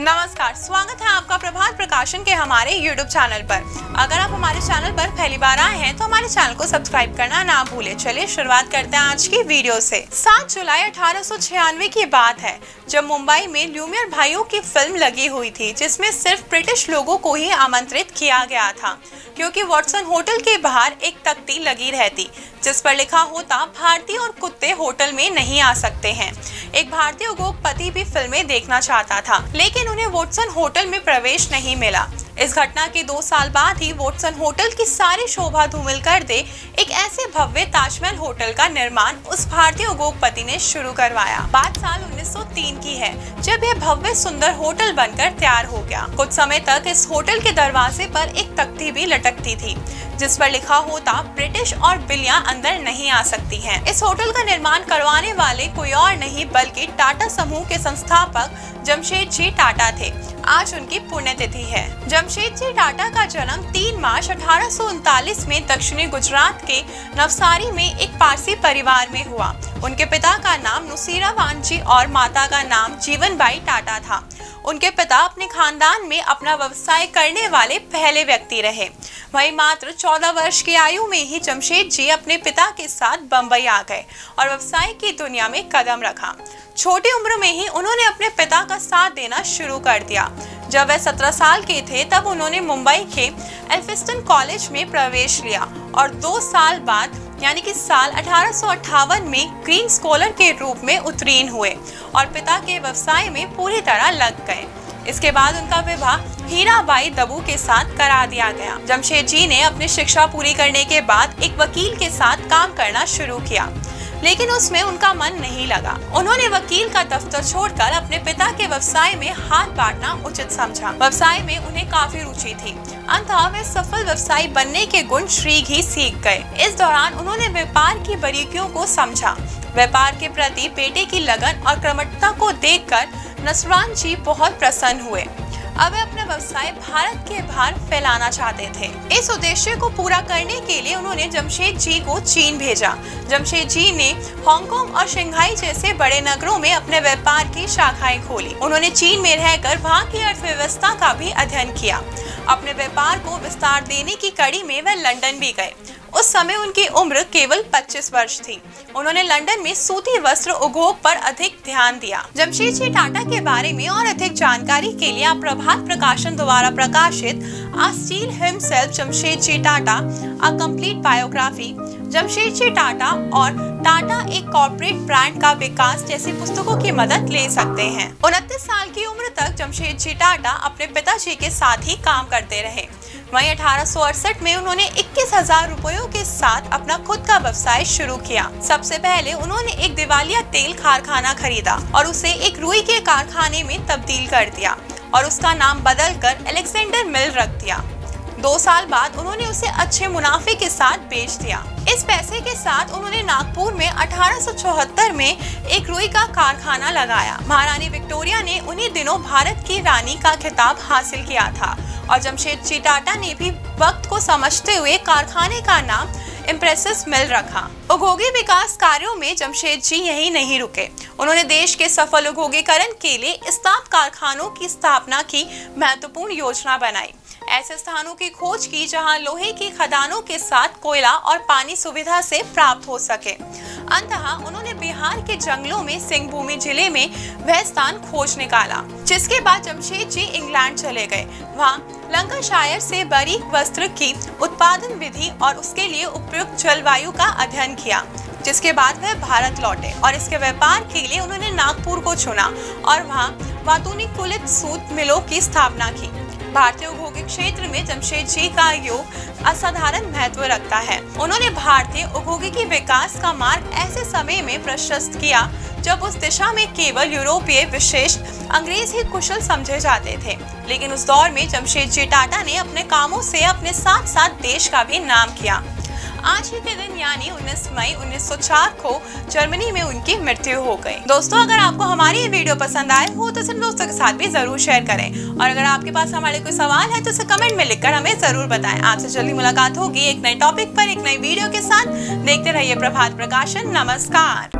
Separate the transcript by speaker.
Speaker 1: नमस्कार, स्वागत है आपका प्रभात प्रकाशन के हमारे YouTube चैनल पर। अगर आप हमारे चैनल पर पहली बार आए हैं तो हमारे चैनल को सब्सक्राइब करना ना भूलें। चलिए, शुरुआत करते हैं आज की वीडियो से। 7 जुलाई अठारह सौ छियानवे की बात है, जब मुंबई में ल्यूमियर भाइयों की फ़िल्म लगी हुई थी, जिसमें सिर्फ़ ब्रिटिश लोगों को ही आमंत्रित किया गया था, क्योंकि वॉटसन होटल के बाहर एक तख्ती लगी रहती, जिस पर लिखा होता, भारतीय और कुत्ते होटल में नहीं आ सकते हैं। एक भारतीय उद्योगपति भी फ़िल्में देखना चाहता था, लेकिन उन्हें वोटसन होटल में प्रवेश नहीं मिला। इस घटना के दो साल बाद ही वोटसन होटल की सारी शोभा धूमिल कर दे। एक ऐसे भव्य ताजमहल होटल का निर्माण उस भारतीय उद्योगपति ने शुरू करवाया। बात साल 1903 की है, जब यह भव्य सुंदर होटल बनकर तैयार हो गया। कुछ समय तक इस होटल के दरवाजे पर एक तख्ती भी लटकती थी, जिस पर लिखा होता, ब्रिटिश और बिलियाँ अंदर नहीं आ सकती हैं। इस होटल का निर्माण करवाने वाले कोई और नहीं, बल्कि टाटा समूह के संस्थापक जमशेद जी टाटा थे। आज उनकी पुण्यतिथि है। जमशेद जी टाटा का जन्म 3 मार्च अठारह में दक्षिणी गुजरात के नवसारी में एक पारसी परिवार में हुआ। उनके पिता का नाम नुसीरा वानजी और माता का नाम जीवन बाई टाटा था। उनके पिता अपने खानदान में अपना व्यवसाय करने वाले पहले व्यक्ति रहे। वही मात्र 14 वर्ष की आयु में ही जमशेद जी अपने पिता के साथ बम्बई आ गए और व्यवसाय की दुनिया में कदम रखा। छोटी उम्र में ही उन्होंने अपने पिता का साथ देना शुरू कर दिया। जब वह सत्रह साल के थे, तब उन्होंने मुंबई के एल्फिस्टन कॉलेज में प्रवेश लिया और दो साल बाद, यानी कि साल अठारह सौ अट्ठावन में ग्रीन स्कॉलर के रूप में उत्तीर्ण हुए और पिता के व्यवसाय में पूरी तरह लग गए। इसके बाद उनका विवाह हीराबाई दबू के साथ करा दिया गया। जमशेद जी ने अपनी शिक्षा पूरी करने के बाद एक वकील के साथ काम करना शुरू किया। लेकिन उसमें उनका मन नहीं लगा। उन्होंने वकील का दफ्तर छोड़कर अपने पिता के व्यवसाय में हाथ बांटना उचित समझा। व्यवसाय में उन्हें काफ़ी रुचि थी। अंतः वे सफल व्यवसायी बनने के गुण शीघ्र ही सीख गए। इस दौरान उन्होंने व्यापार की बारीकियों को समझा। व्यापार के प्रति बेटे की लगन और क्रमठता को देखकर नसरान जी बहुत प्रसन्न हुए। अब अपना व्यवसाय भारत के बाहर फैलाना चाहते थे। इस उद्देश्य को पूरा करने के लिए उन्होंने जमशेद जी को चीन भेजा। जमशेद जी ने हांगकांग और शंघाई जैसे बड़े नगरों में अपने व्यापार की शाखाएँ खोली। उन्होंने चीन में रहकर वहाँ की अर्थव्यवस्था का भी अध्ययन किया। अपने व्यापार को विस्तार देने की कड़ी में वह लंदन भी गए। उस समय उनकी उम्र केवल 25 वर्ष थी। उन्होंने लंदन में सूती वस्त्र उद्योग पर अधिक ध्यान दिया। जमशेद जी टाटा के बारे में और अधिक जानकारी के लिए आप प्रभात प्रकाशन द्वारा प्रकाशित आस्टील himself Jamshed ji Tata a complete biography Jamshed ji Tata और टाटा एक कॉर्पोरेट ब्रांड का विकास जैसी पुस्तकों की मदद ले सकते हैं। उनतीस साल की उम्र तक जमशेद जी टाटा अपने पिताजी के साथ ही काम करते रहे। वहीं अठारह में उन्होंने इक्कीस हज़ार रूपयों के साथ अपना खुद का व्यवसाय शुरू किया। सबसे पहले उन्होंने एक दिवालिया तेल कारखाना खरीदा और उसे एक रुई के कारखाने में तब्दील कर दिया और उसका नाम बदलकर अलेक्सेंडर मिल रख दिया। दो साल बाद उन्होंने उसे अच्छे मुनाफे के साथ बेच दिया। इस पैसे के साथ उन्होंने नागपुर में अठारह में एक रुई का कारखाना लगाया। महारानी विक्टोरिया ने उन्हीं दिनों भारत की रानी का खिताब हासिल किया था और जमशेद जी टाटा ने भी वक्त को समझते हुए कारखाने का नाम इम्प्रेसिस मिल रखा। उद्योगी विकास कार्यों में जमशेद जी यही नहीं रुके। उन्होंने देश के सफल उद्योगीकरण के लिए इस्ताद कारखानों की स्थापना की महत्वपूर्ण योजना बनाई। ऐसे स्थानों की खोज की जहाँ लोहे की खदानों के साथ कोयला और पानी सुविधा से प्राप्त हो सके। अंतः उन्होंने बिहार के जंगलों में सिंह भूमि ज़िले में वह स्थान खोज निकाला, जिसके बाद जमशेद जी इंग्लैंड चले गए। वहाँ लंकाशायर से बारीक वस्त्र की उत्पादन विधि और उसके लिए उपयुक्त जलवायु का अध्ययन किया, जिसके बाद वह भारत लौटे और इसके व्यापार के लिए उन्होंने नागपुर को चुना और वहाँ वातुनिकुलित सूत मिलों की स्थापना की। भारतीय औद्योगिक क्षेत्र में जमशेद जी का योग असाधारण महत्व रखता है। उन्होंने भारतीय औद्योगिकी विकास का मार्ग ऐसे समय में प्रशस्त किया, जब उस दिशा में केवल यूरोपीय विशेष अंग्रेज़ ही कुशल समझे जाते थे। लेकिन उस दौर में जमशेद जी टाटा ने अपने कामों से अपने साथ साथ देश का भी नाम किया। आज ही के दिन, यानी 19 मई 1904 को जर्मनी में उनकी मृत्यु हो गई दोस्तों, अगर आपको हमारी ये वीडियो पसंद आए हो तो सिर्फ़ दोस्तों के साथ भी ज़रूर शेयर करें। और अगर आपके पास हमारे कोई सवाल है तो उसे कमेंट में लिखकर हमें ज़रूर बताएँ। आपसे जल्दी मुलाकात होगी एक नए टॉपिक पर, एक नई वीडियो के साथ। देखते रहिए प्रभात प्रकाशन। नमस्कार।